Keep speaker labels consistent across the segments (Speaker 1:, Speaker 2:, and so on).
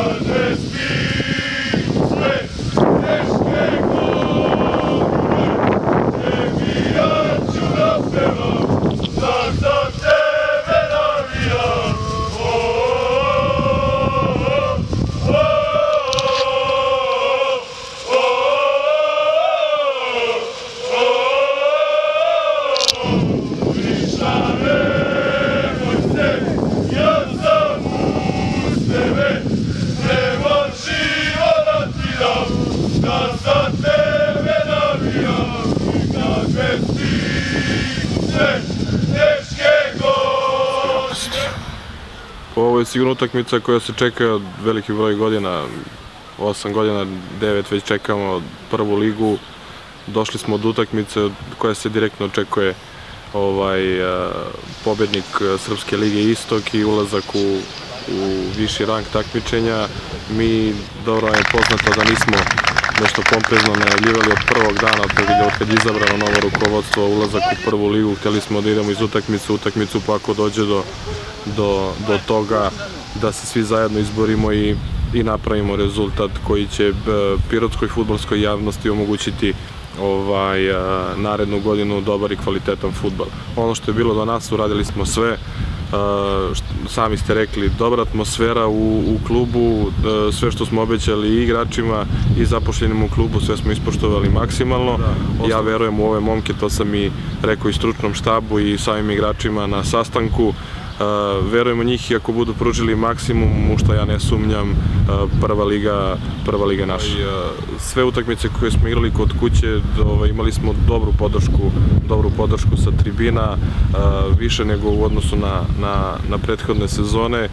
Speaker 1: Good. Ovo je sigurno utakmica koja se čeka veliki broj godina, 8 godina, 9 već čekamo prvu ligu. Došli smo od utakmice koja se direktno očekuje ovaj, pobednik Srpske lige Istok i ulazak u, u viši rang takmičenja. Mi, dobro je poznato da nismo nešto pompezno najavljivali od prvog dana, od kad je izabrano novo rukovodstvo, ulazak u prvu ligu, htjeli smo da idemo iz utakmice u utakmicu, pa ako dođe do, do, do toga da se svi zajedno izborimo i, i napravimo rezultat koji će pirotskoj futbolskoj javnosti omogućiti ovaj, narednu godinu dobar i kvalitetan futbal. Ono što je bilo do nas, uradili smo sve, sami ste rekli, dobra atmosfera u, u klubu, sve što smo obećali i igračima i zapošljenim u klubu, sve smo ispoštovali maksimalno. Da, ja verujem u ove momke, to sam i rekao i stručnom štabu i samim igračima na sastanku. Verujemo njih i ako budu pružili maksimum, u što ja ne sumnjam, prva liga, prva liga naša. Sve utakmice koje smo igrali kod kuće, ovaj, imali smo dobru podršku, dobru podršku sa tribina, više nego u odnosu na, na, na prethodne sezone.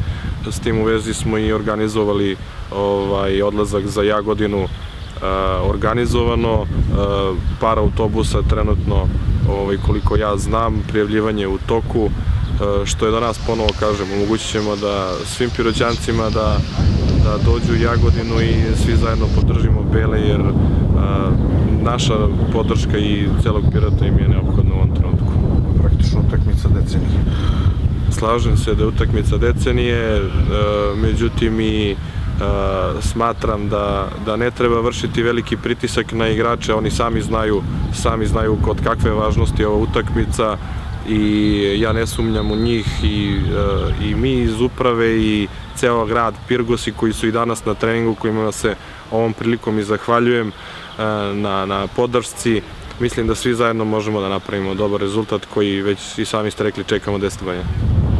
Speaker 1: S tim u vezi smo i organizovali ovaj, odlazak za Jagodinu organizovano, par autobusa trenutno, ovaj, koliko ja znam, prijavljivanje u toku, što je danas ponovo kažem, omogućit ćemo da svim piroćancima da, da dođu u Jagodinu i svi zajedno podržimo Bele jer a, naša podrška i celog pirata im je neophodna u ovom trenutku.
Speaker 2: Praktično utakmica decenije.
Speaker 1: Slažem se da je utakmica decenije, a, međutim i smatram da, da ne treba vršiti veliki pritisak na igrače, oni sami znaju, sami znaju kod kakve važnosti ova utakmica, i ja ne sumnjam u njih i, e, i mi iz uprave i ceo grad Pirgosi koji su i danas na treningu kojima se ovom prilikom i zahvaljujem e, na, na podršci. Mislim da svi zajedno možemo da napravimo dobar rezultat koji već i sami ste rekli čekamo destovanje.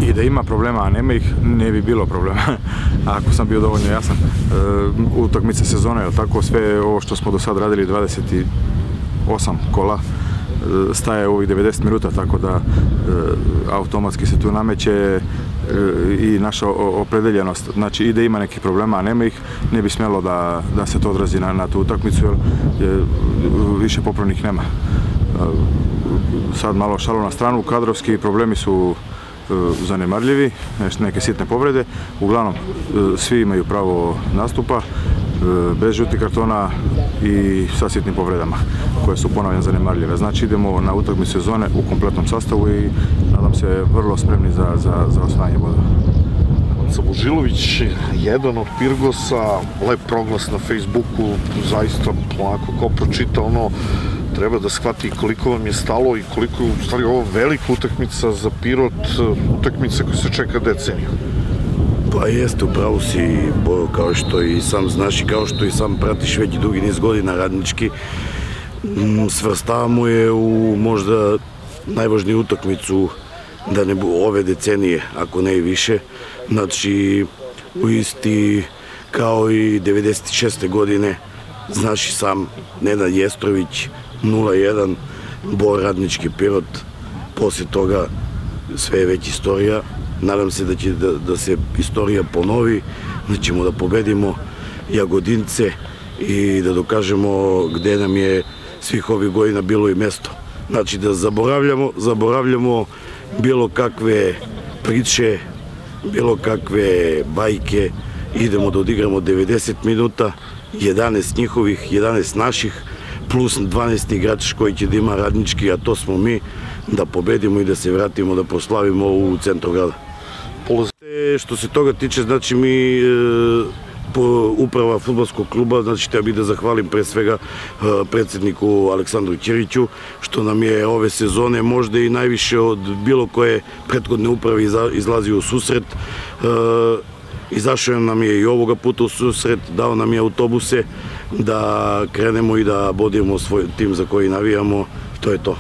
Speaker 2: I da ima problema, a nema ih, ne bi bilo problema. Ako sam bio dovoljno jasan. E, utakmice sezone, tako sve ovo što smo do sad radili 28 kola, staje ovih 90 minuta, tako da e, automatski se tu nameće e, i naša opredeljenost. Znači i da ima nekih problema, a nema ih, ne bi smjelo da, da se to odrazi na, na tu utakmicu, jer više popravnih nema. E, sad malo šalo na stranu, kadrovski problemi su zanemarljivi, neke sitne povrede. Uglavnom, svi imaju pravo nastupa, bez žutih kartona i sa sitnim povredama koje su ponavljam zanemarljive. Znači idemo na utakmicu sezone u kompletnom sastavu i nadam se vrlo spremni za, za, za osvajanje boda.
Speaker 3: Sabužilović, jedan od Pirgosa, lep proglas na Facebooku, zaista onako ko pročita ono, treba da shvati koliko vam je stalo i koliko je u stvari ovo velika utakmica za Pirot, utakmica koja se čeka deceniju.
Speaker 4: Pa jeste, upravo si, Boro, kao što i sam znaš i kao što i sam pratiš već dugi niz godina radnički, svrstavamo je u možda najvažniju utakmicu da ne bu ove decenije, ako ne i više. Znači, u isti kao i 96. godine, znaš i sam Nenad Jestrović, 0-1, Bor Radnički Pirot, posle toga sve je već istorija, Nadam se da će da, da se istorija ponovi, da ćemo da pobedimo Jagodince i da dokažemo gde nam je svih ovih godina bilo i mesto. Znači da zaboravljamo, zaboravljamo bilo kakve priče, bilo kakve bajke, idemo da odigramo 90 minuta, 11 njihovih, 11 naših, plus 12 igrač koji će da ima radnički, a to smo mi, da pobedimo i da se vratimo, da proslavimo u centru grada Što se toga tiče, znači mi e, po uprava futbolskog kluba, znači te bih da zahvalim pre svega e, predsedniku Aleksandru Ćiriću, što nam je ove sezone možda i najviše od bilo koje prethodne uprave izlazi u susret. E, izašao nam je i ovoga puta u susret, dao nam je autobuse da krenemo i da bodimo svoj tim za koji navijamo, to je to.